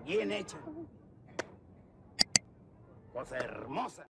Bien hecha. Cosa hermosa.